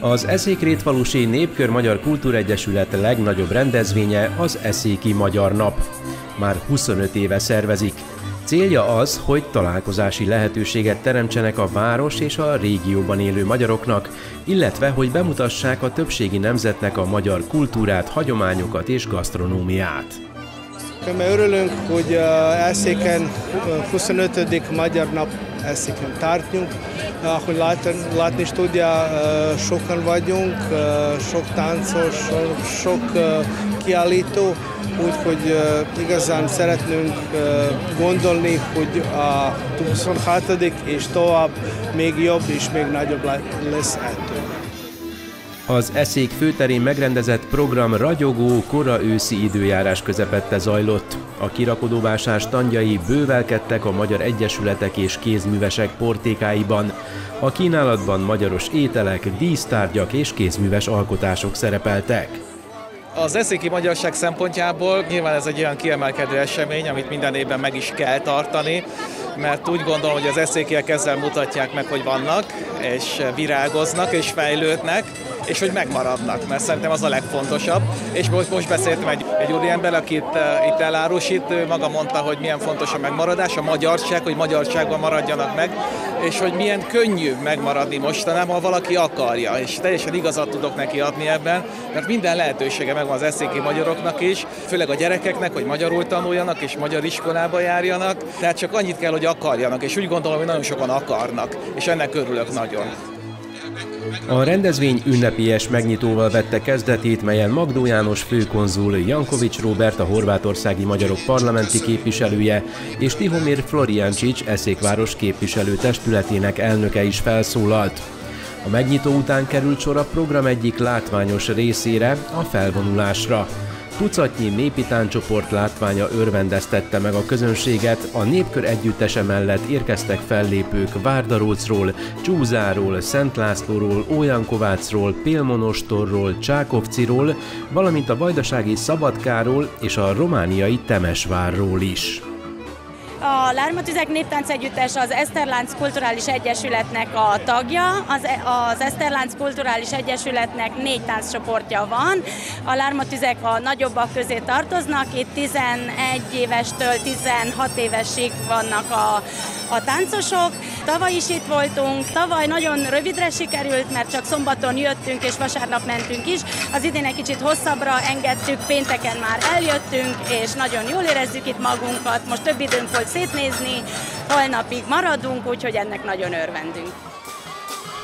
Az Eszékrétfalusi Népkör Magyar Kultúregyesület legnagyobb rendezvénye az Eszéki Magyar Nap. Már 25 éve szervezik. Célja az, hogy találkozási lehetőséget teremtsenek a város és a régióban élő magyaroknak, illetve hogy bemutassák a többségi nemzetnek a magyar kultúrát, hagyományokat és gasztronómiát. Mert örülünk, hogy Eszéken 25. Magyar Nap Eszéken tartjuk. Ahogy látni, látni is tudja, sokan vagyunk, sok táncos, sok kiállító, úgyhogy igazán szeretnünk gondolni, hogy a 26. és tovább még jobb és még nagyobb lesz ettől. Az eszék főterén megrendezett program ragyogó, kora őszi időjárás közepette zajlott. A kirakodóvásás tanjai bővelkedtek a magyar egyesületek és kézművesek portékáiban. A kínálatban magyaros ételek, dísztárgyak és kézműves alkotások szerepeltek. Az eszéki magyarság szempontjából nyilván ez egy olyan kiemelkedő esemény, amit minden évben meg is kell tartani, mert úgy gondolom, hogy az eszékiek ezzel mutatják meg, hogy vannak, és virágoznak, és fejlődnek, és hogy megmaradnak, mert szerintem az a legfontosabb. És most, most beszéltem egy, egy úriember, aki itt, uh, itt elárusít, maga mondta, hogy milyen fontos a megmaradás, a magyarság, hogy magyarságban maradjanak meg, és hogy milyen könnyű megmaradni mostanában, ha valaki akarja, és teljesen igazat tudok neki adni ebben, mert minden lehetősége megvan az eszéki magyaroknak is, főleg a gyerekeknek, hogy magyarul tanuljanak és magyar iskolába járjanak, tehát csak annyit kell, hogy akarjanak, és úgy gondolom, hogy nagyon sokan akarnak, és ennek örülök nagyon. A rendezvény ünnepélyes megnyitóval vette kezdetét, melyen Magdó János főkonzul, Jankovics Róbert, a horvátországi magyarok parlamenti képviselője, és Tihomir Floriancsics eszékváros képviselő testületének elnöke is felszólalt. A megnyitó után került sor a program egyik látványos részére, a felvonulásra. Tucatnyi népi tánccsoport látványa örvendeztette meg a közönséget, a népkör együttese mellett érkeztek fellépők Várdarócról, Csúzáról, Szent Lászlóról, Ójankovácról, Pélmonostorról, Csákovciról, valamint a vajdasági Szabadkáról és a romániai Temesvárról is. A Lármatüzek Néptánc Együttes az Eszterlánc Kulturális Egyesületnek a tagja. Az, e- az Eszterlánc Kulturális Egyesületnek négy tánccsoportja van. A Lármatüzek a nagyobbak közé tartoznak. Itt 11 évestől 16 évesig vannak a, a táncosok. Tavaly is itt voltunk, tavaly nagyon rövidre sikerült, mert csak szombaton jöttünk és vasárnap mentünk is. Az idén egy kicsit hosszabbra engedtük, pénteken már eljöttünk, és nagyon jól érezzük itt magunkat. Most több időnk volt szétnézni, holnapig maradunk, úgyhogy ennek nagyon örvendünk.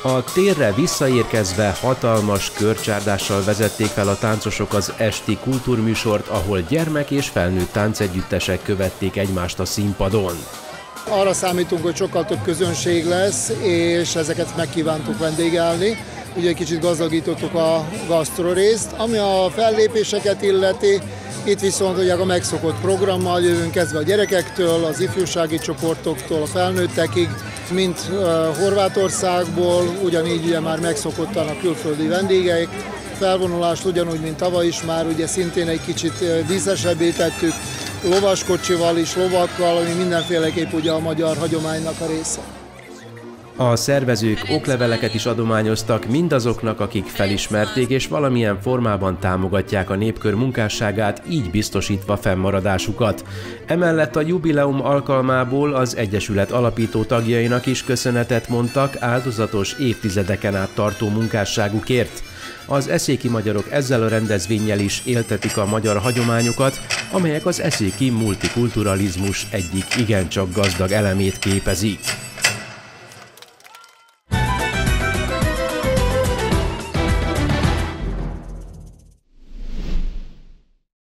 A térre visszaérkezve hatalmas körcsárdással vezették fel a táncosok az esti kultúrműsort, ahol gyermek és felnőtt táncegyüttesek követték egymást a színpadon. Arra számítunk, hogy sokkal több közönség lesz, és ezeket megkívántuk vendégelni. Ugye egy kicsit gazdagítottuk a gasztrorészt. Ami a fellépéseket illeti, itt viszont ugye a megszokott programmal jövünk kezdve a gyerekektől, az ifjúsági csoportoktól, a felnőttekig, mint Horvátországból, ugyanígy ugye már megszokottan a külföldi vendégeik. Felvonulást ugyanúgy, mint tavaly is már ugye szintén egy kicsit díszesebbé tettük, lovaskocsival is, lovakkal, ami mindenféleképp ugye a magyar hagyománynak a része. A szervezők okleveleket is adományoztak mindazoknak, akik felismerték és valamilyen formában támogatják a népkör munkásságát, így biztosítva fennmaradásukat. Emellett a jubileum alkalmából az Egyesület alapító tagjainak is köszönetet mondtak áldozatos évtizedeken át tartó munkásságukért. Az eszéki magyarok ezzel a rendezvényel is éltetik a magyar hagyományokat, amelyek az eszéki multikulturalizmus egyik igencsak gazdag elemét képezik.